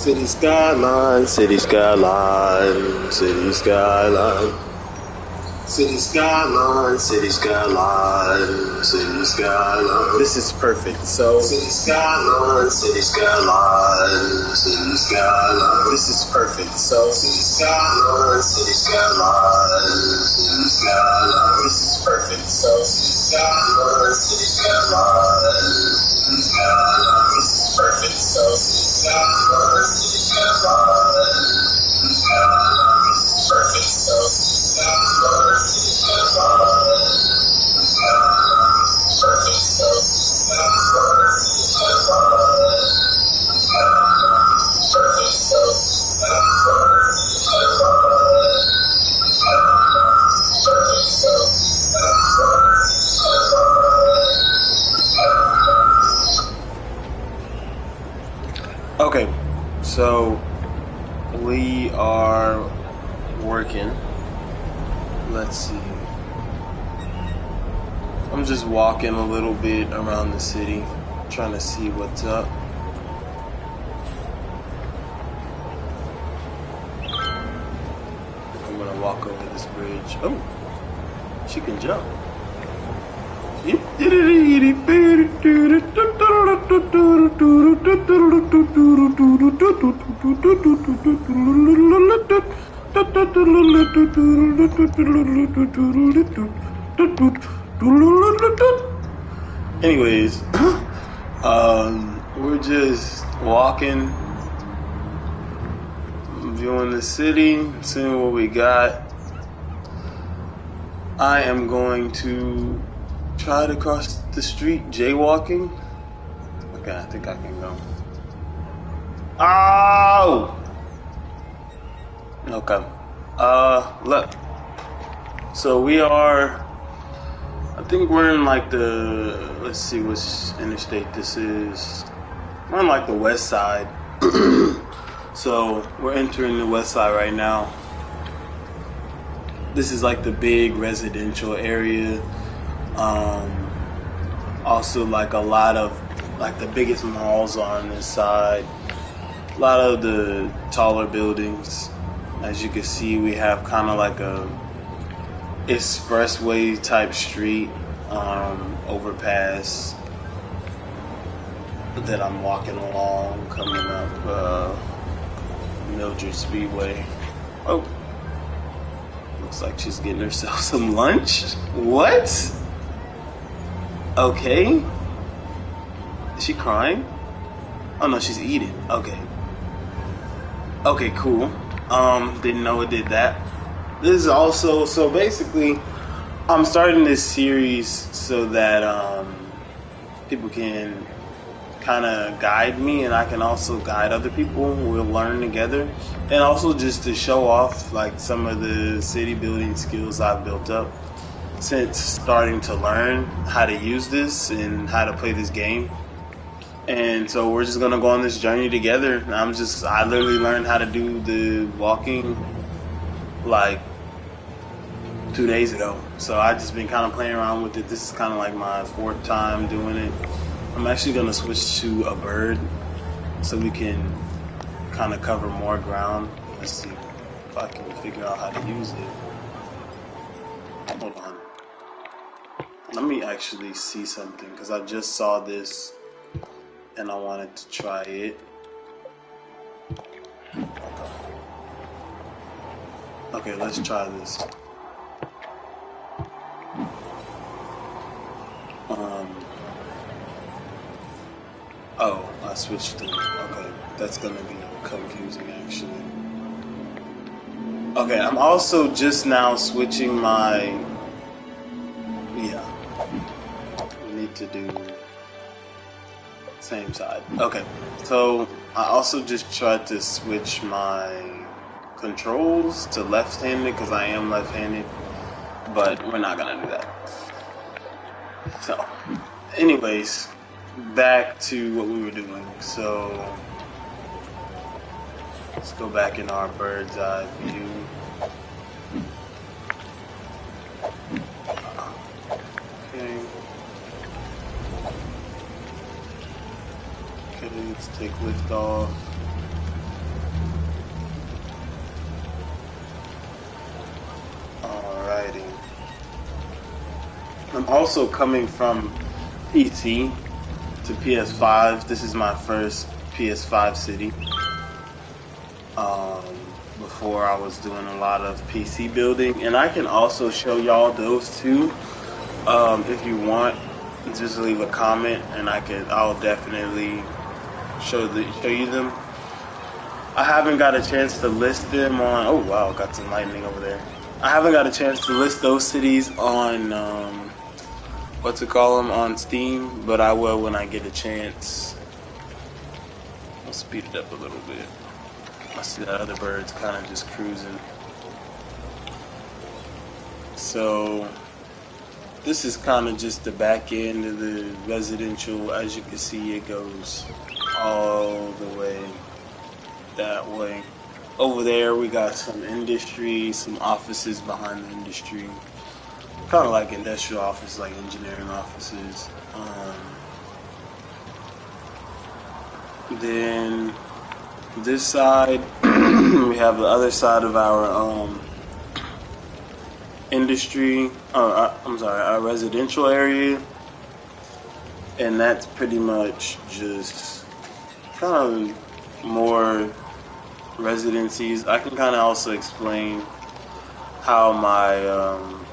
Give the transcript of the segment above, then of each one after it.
City skyline, city skyline, city skyline. City skyline, city skyline, city skyline. This is perfect. So city skyline, city skyline, city skyline. This is perfect. So city skyline, city skyline, city skyline. This is perfect. So city skyline, city skyline, city skyline. This is perfect. So city skyline, city skyline, city skyline. This perfect. So around the city, trying to see what's up. I'm gonna walk over this bridge. Oh, she can jump. Anyways, um, we're just walking, viewing the city, seeing what we got. I am going to try to cross the street jaywalking. Okay, I think I can go. Oh! Okay. Uh, look. So we are. I think we're in like the. Let's see which interstate this is. We're on like the west side. so we're entering the west side right now. This is like the big residential area. Um, also, like a lot of like the biggest malls are on this side. A lot of the taller buildings. As you can see, we have kind of like a expressway type street um, overpass that I'm walking along, coming up uh, Mildred Speedway. Oh, looks like she's getting herself some lunch. What? Okay. Is she crying? Oh no, she's eating. Okay. Okay, cool. Um, didn't know it did that. This is also so basically I'm starting this series so that um people can kind of guide me and I can also guide other people. We'll learn together. And also just to show off like some of the city building skills I've built up since starting to learn how to use this and how to play this game. And so we're just gonna go on this journey together. I'm just I literally learned how to do the walking like two days ago. So I just been kind of playing around with it. This is kind of like my fourth time doing it. I'm actually gonna switch to a bird so we can kind of cover more ground. Let's see if I can figure out how to use it. Hold on. Let me actually see something because I just saw this and I wanted to try it. Okay, let's try this. Switched to. Okay, that's gonna be confusing actually. Okay, I'm also just now switching my. Yeah. We need to do same side. Okay, so I also just tried to switch my controls to left-handed because I am left-handed, but we're not gonna do that. So, anyways, back to what we were doing. So let's go back in our bird's eye view. Okay. Let's take lift off. Alrighty. I'm also coming from PC to PS5. This is my first PS5 city. Um, before I was doing a lot of PC building, and I can also show y'all those too. Um, if you want, just leave a comment, and I can. I'll definitely show the show you them. I haven't got a chance to list them on. Oh wow, got some lightning over there. I haven't got a chance to list those cities on um, what to call them on Steam, but I will when I get a chance. I'll speed it up a little bit. I see that other bird's kind of just cruising. So this is kind of just the back end of the residential. As you can see, it goes all the way that way. Over there, we got some industry, some offices behind the industry. Kind of like industrial offices, like engineering offices. Um, then this side, we have the other side of our um, industry, uh, I'm sorry, our residential area. And that's pretty much just kind of more residencies. I can kind of also explain how my um,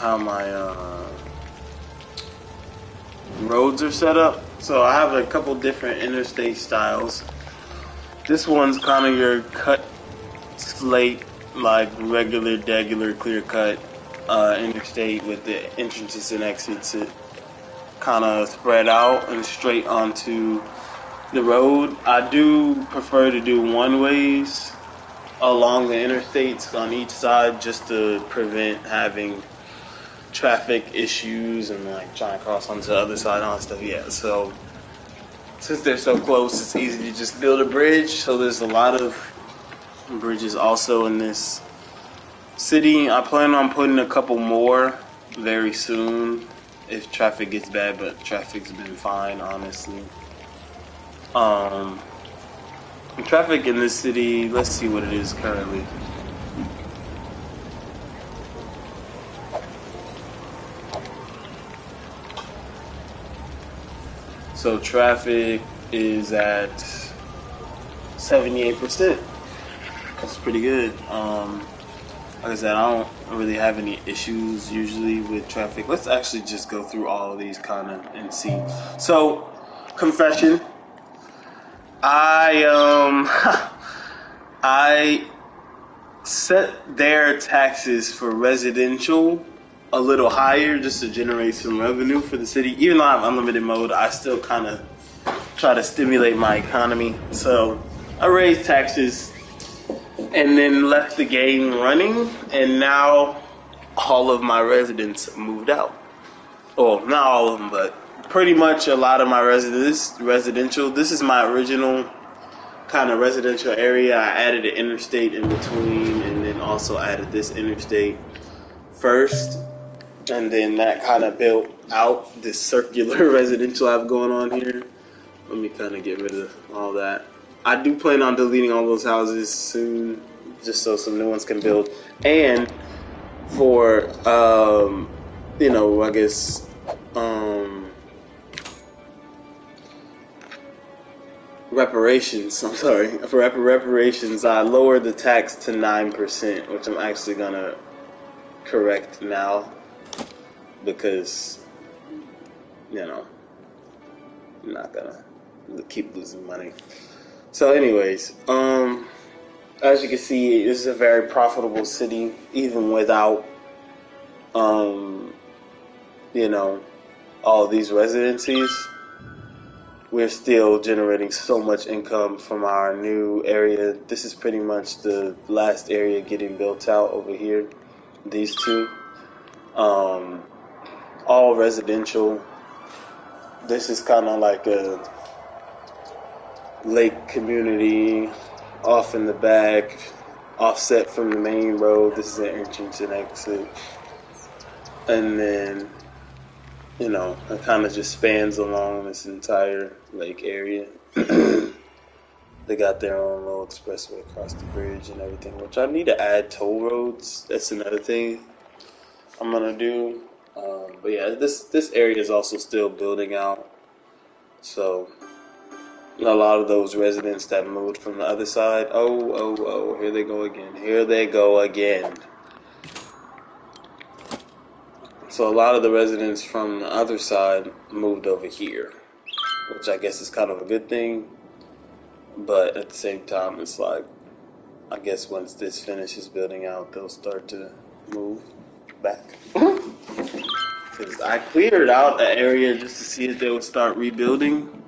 how my uh, roads are set up. So I have a couple different interstate styles. This one's kind of your cut slate, like regular, regular, clear cut uh, interstate with the entrances and exits. Kind of spread out and straight onto the road. I do prefer to do one ways along the interstates on each side just to prevent having traffic issues and like trying to cross onto the other side and all that stuff. Yeah, so since they're so close, it's easy to just build a bridge. So there's a lot of bridges also in this city. I plan on putting a couple more very soon if traffic gets bad, but traffic's been fine, honestly. Um, traffic in this city, let's see what it is currently. So traffic is at 78%. That's pretty good. Um, like I said, I don't really have any issues usually with traffic. Let's actually just go through all of these kind of and see. So, confession. I um I set their taxes for residential a little higher just to generate some revenue for the city. Even though I have unlimited mode, I still kind of try to stimulate my economy. So I raised taxes and then left the game running, and now all of my residents moved out. Well, not all of them, but pretty much a lot of my residents residential. This is my original kind of residential area. I added an interstate in between, and then also added this interstate first and then that kind of built out this circular residential I have going on here. Let me kind of get rid of all that. I do plan on deleting all those houses soon, just so some new ones can build, and for um, you know, I guess um, reparations. I'm sorry for reparations. I lowered the tax to nine percent, which I'm actually gonna correct now because you know I'm not gonna keep losing money. So, anyways, um, as you can see, this is a very profitable city, even without, um, you know, all these residencies. We're still generating so much income from our new area. This is pretty much the last area getting built out over here. These two. Um, all residential. This is kind of like a lake community off in the back, offset from the main road. This is an entrance and exit. And then, you know, it kind of just spans along this entire lake area. they got their own little expressway across the bridge and everything, which I need to add toll roads. That's another thing I'm gonna do. Um, but yeah, this this area is also still building out. So a lot of those residents that moved from the other side. Oh, oh, oh! Here they go again. Here they go again. So a lot of the residents from the other side moved over here, which I guess is kind of a good thing. But at the same time, it's like, I guess once this finishes building out, they'll start to move back. Because I cleared out the area just to see if they would start rebuilding.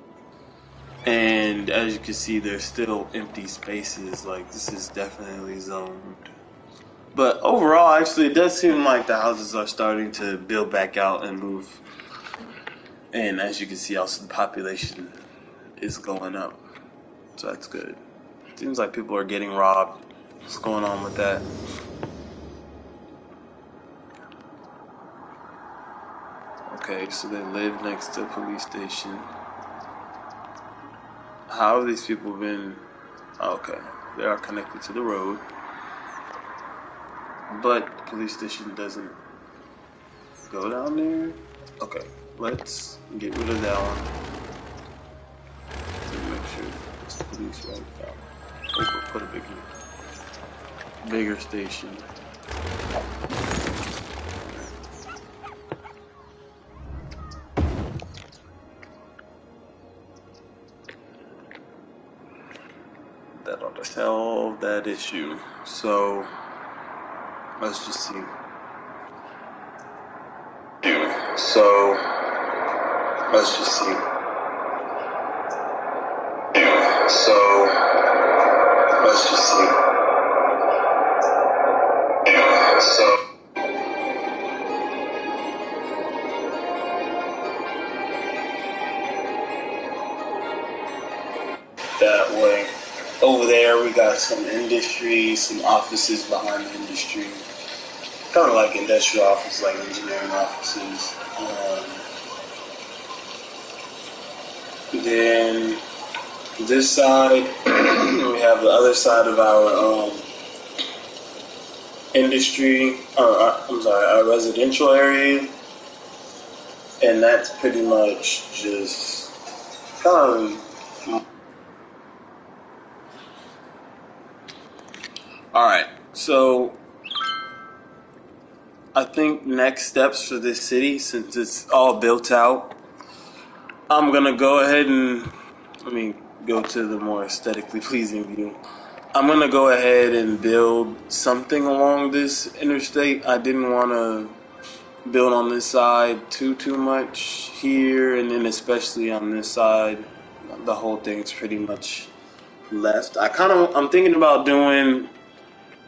And as you can see, there's still empty spaces. Like, this is definitely zoned. But overall, actually, it does seem like the houses are starting to build back out and move. And as you can see, also the population is going up. So that's good. Seems like people are getting robbed. What's going on with that? Okay, so they live next to a police station. How have these people been? Okay, they are connected to the road. But police station doesn't go down there. Okay, let's get rid of that one. Make sure it's police right down. Oh, put a bigger, bigger station. That issue. So let's just see. So let's just see. So let's just see. So we got some industry, some offices behind the industry. Kind of like industrial offices, like engineering offices. Um, then this side, we have the other side of our um, industry, or uh, I'm sorry, our residential area, and that's pretty much just kind of. All right, so I think next steps for this city, since it's all built out, I'm gonna go ahead and let me go to the more aesthetically pleasing view. I'm gonna go ahead and build something along this interstate. I didn't want to build on this side too too much here, and then especially on this side, the whole thing's pretty much left. I kind of I'm thinking about doing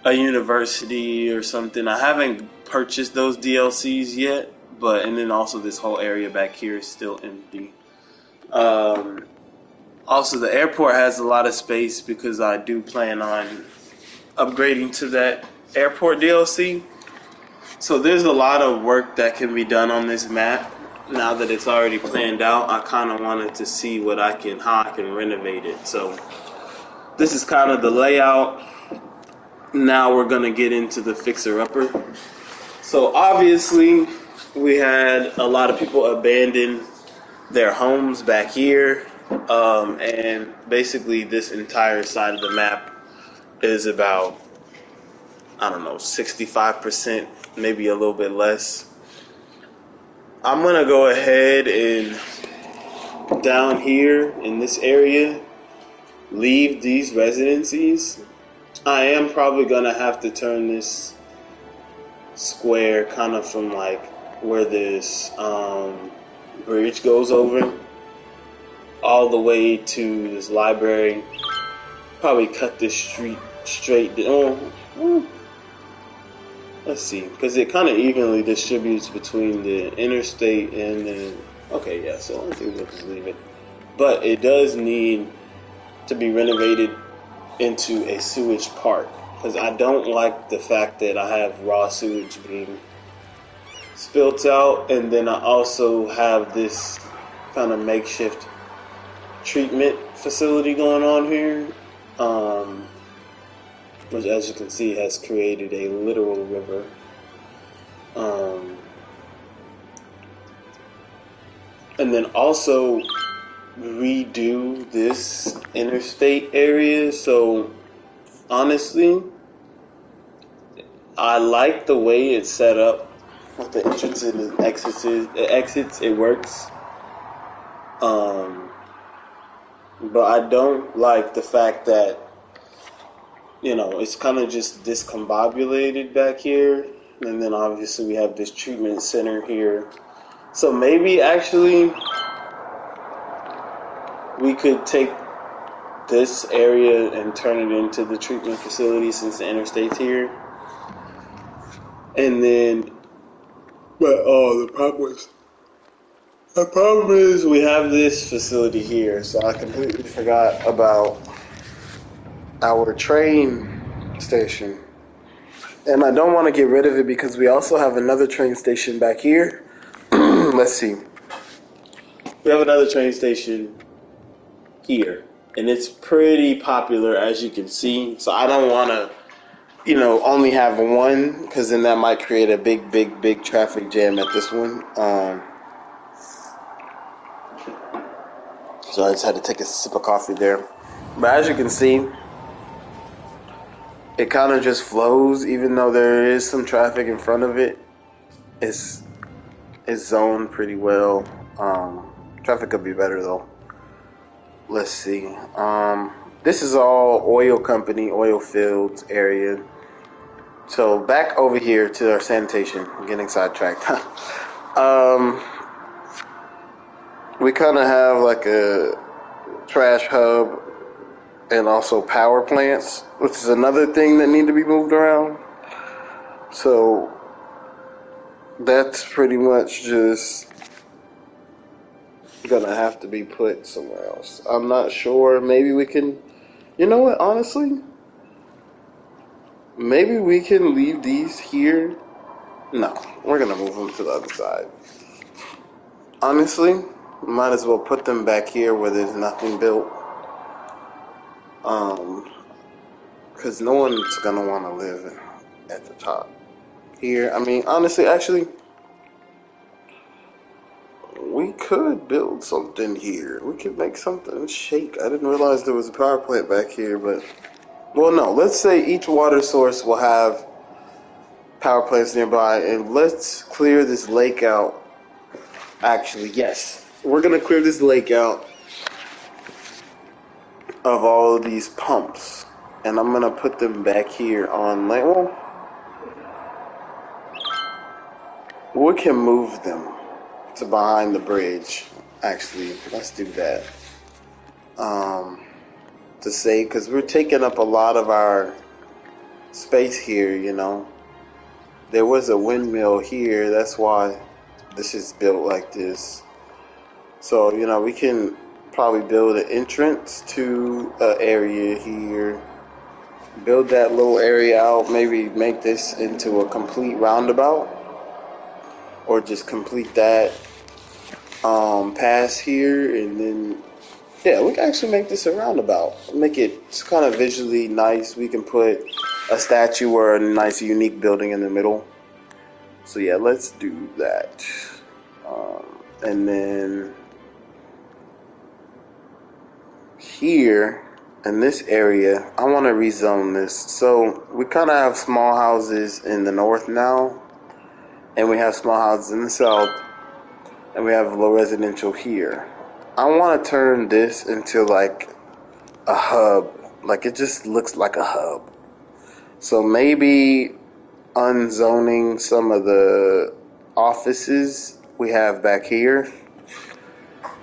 a university or something. I haven't purchased those DLCs yet, but and then also this whole area back here is still empty. Um, also, the airport has a lot of space because I do plan on upgrading to that airport DLC. So there's a lot of work that can be done on this map. Now that it's already planned out, I kind of wanted to see what I can, how I can renovate it. So this is kind of the layout. Now we're gonna get into the fixer upper. So obviously, we had a lot of people abandon their homes back here, um, and basically this entire side of the map is about I don't know, 65%, maybe a little bit less. I'm going to go ahead and down here in this area, leave these residencies. I am probably to have to turn this square kind of from like where this um, bridge goes over all the way to this library. Probably cut this street straight down. Oh, Let's see, because it kind of evenly distributes between the interstate and the. Okay, yeah, so I think we'll just leave it. But it does need to be renovated into a sewage park because I don't like the fact that I have raw sewage being spilt out, and then I also have this kind of makeshift treatment facility going on here. Um, which as you can see has created a literal river. Um, and then also redo this interstate area. So honestly, I like the way it's set up with the entrance and exits. The exits it works. Um, but I don't like the fact that you know it's kind of just discombobulated back here, and then obviously we have this treatment center here. So maybe actually we could take this area and turn it into the treatment facility since the interstate's here. And then, but oh, the problem is, the problem is we have this facility here, so I completely forgot about our train station. And I don't want to get rid of it because we also have another train station back here. Let's see. We have another train station here, and it's pretty popular as you can see. So I don't want to, you know, only have one because then that might create a big, big, big traffic jam at this one. Um, so I just had to take a sip of coffee there. But as you can see, it kind of just flows, even though there is some traffic in front of it. It's it's zoned pretty well. Um, traffic could be better though let's see. Um, this is all oil company, oil fields area. So back over here to our sanitation. I'm getting sidetracked. um, we kind of have like a trash hub and also power plants, which is another thing that need to be moved around. So that's pretty much just gonna have to be put somewhere else. I'm not sure. Maybe we can. You know what? Honestly, maybe we can leave these here. No, we're gonna move them to the other side. Honestly, might as well put them back here where there's nothing built. Um, because no one's gonna want to live at the top here. I mean, honestly, actually we could build something here. We could make something shake. I didn't realize there was a power plant back here, but well, no. Let's say each water source will have power plants nearby, and let's clear this lake out. Actually, yes, we're gonna clear this lake out of all of these pumps, and I'm gonna put them back here on land. Well, we can move them to behind the bridge. Actually, let's do that. Um, to say because we're taking up a lot of our space here. You know, there was a windmill here. That's why this is built like this. So you know, we can probably build an entrance to an area here. Build that little area out. Maybe make this into a complete roundabout or just complete that um, pass here and then yeah we can actually make this a roundabout. Make it kind of visually nice. We can put a statue or a nice unique building in the middle. So yeah let's do that. Um, and then here in this area I want to rezone this. So we kind of have small houses in the north now and we have small houses in the south, and we have low residential here. I want to turn this into like a hub. Like it just looks like a hub. So maybe unzoning some of the offices we have back here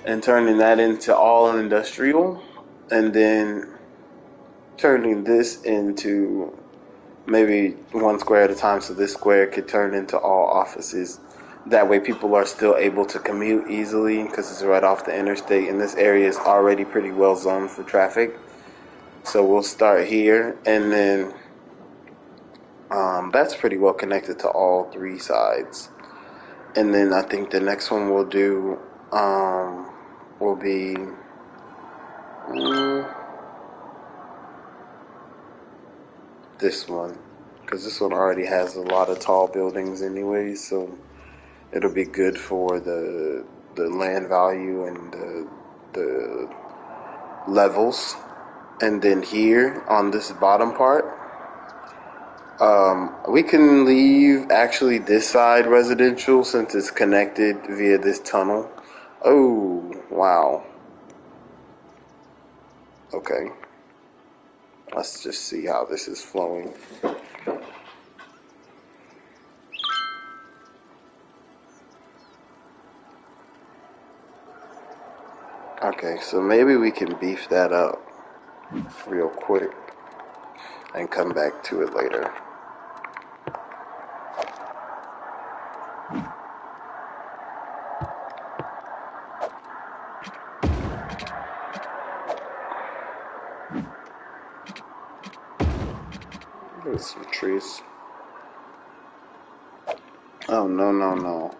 and turning that into all industrial and then turning this into maybe one square at a time so this square could turn into all offices. That way, people are still able to commute easily because it's right off the interstate, and this area is already pretty well zoned for traffic. So we'll start here, and then um, that's pretty well connected to all three sides. And then I think the next one we'll do um, will be. This one because this one already has a lot of tall buildings anyway, so it'll be good for the the land value and the, the levels. And then here on this bottom part, um, we can leave actually this side residential since it's connected via this tunnel. Oh, wow. Okay. Let's just see how this is flowing. Okay, so maybe we can beef that up real quick and come back to it later. There's some trees. Oh, no, no, no.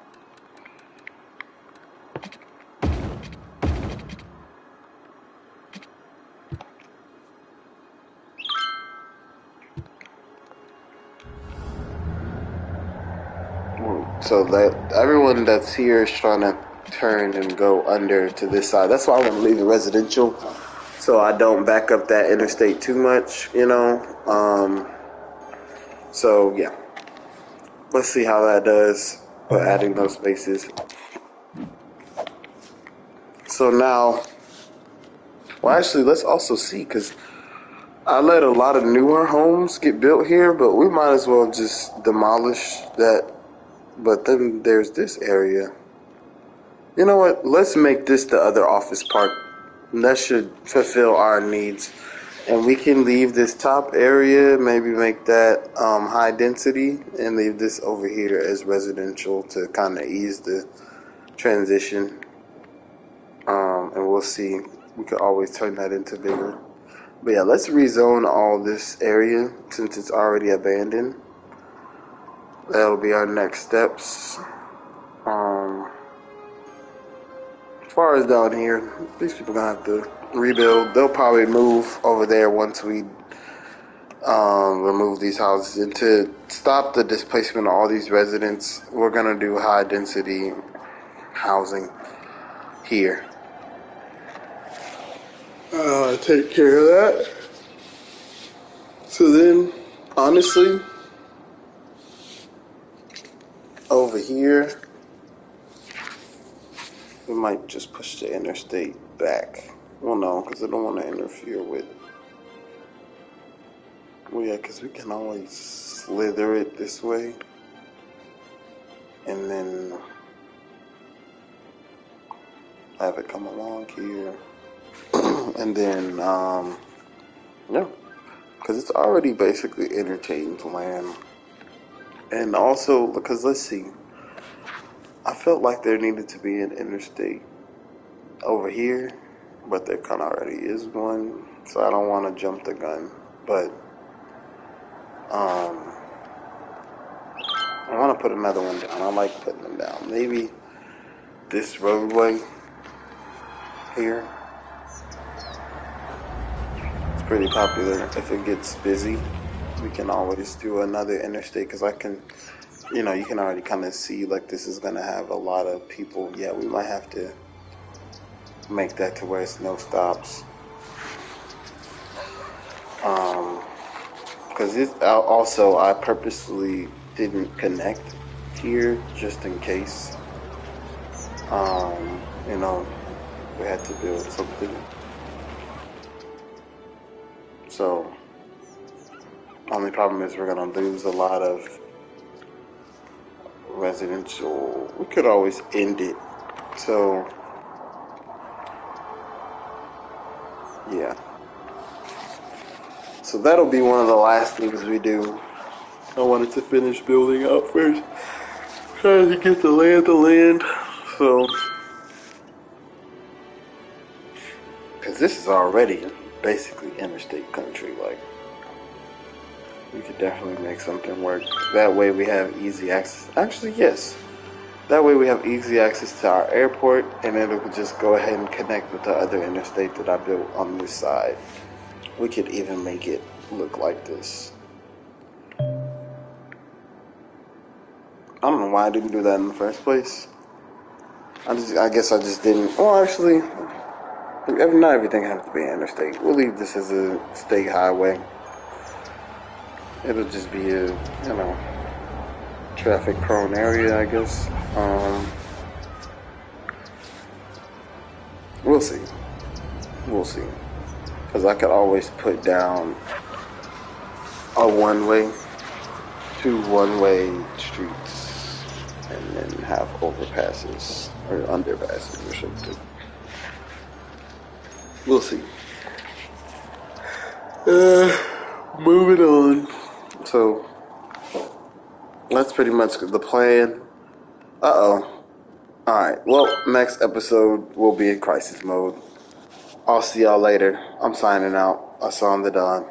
So that everyone that's here is trying to turn and go under to this side. That's why I want to leave the residential, so I don't back up that interstate too much. You know. Um, so yeah, let's see how that does by adding those spaces. So now, well, actually, let's also see because I let a lot of newer homes get built here, but we might as well just demolish that but then there's this area. You know what? Let's make this the other office park. That should fulfill our needs. And we can leave this top area, maybe make that um, high density, and leave this over here as residential to kind of ease the transition. Um, and we'll see. We could always turn that into bigger. But yeah, let's rezone all this area since it's already abandoned that'll be our next steps. Um, as far as down here, these people gonna have to rebuild. They'll probably move over there once we um, remove these houses. And to stop the displacement of all these residents, we're gonna do high density housing here. Uh, take care of that. So then, honestly, over here, we might just push the interstate back. Well, no, because I don't want to interfere with. Well, yeah, because we can always slither it this way. And then have it come along here. and then, um, yeah, because it's already basically interchange land and also because let's see, I felt like there needed to be an interstate over here, but there kind of already is one, so I don't want to jump the gun. But um, I want to put another one down. I like putting them down. Maybe this roadway here. It's pretty popular if it gets busy we can always do another interstate because I can, you know, you can already kind of see like this is going to have a lot of people. Yeah, we might have to make that to where it's no stops. Um, because it also I purposely didn't connect here just in case. Um, you know, we had to build something. So only problem is we're to lose a lot of residential. We could always end it. So, yeah. So that'll be one of the last things we do. I wanted to finish building up first. Trying to get the land to land. So, because this is already basically interstate country. Like, we could definitely make something work. That way we have easy access. Actually, yes. That way we have easy access to our airport, and could just go ahead and connect with the other interstate that I built on this side. We could even make it look like this. I don't know why I didn't do that in the first place. I just, I guess I just didn't. Well, actually, not everything has to be interstate. We'll leave this as a state highway. It'll just be a, you know, traffic prone area, I guess. Um, we'll see. We'll see. Because I could always put down a one way, two one way streets, and then have overpasses or underpasses or something. We'll see. Uh, moving on. So, that's pretty much the plan. Uh oh. Alright, well, next episode will be in crisis mode. I'll see y'all later. I'm signing out. I saw on the dawn.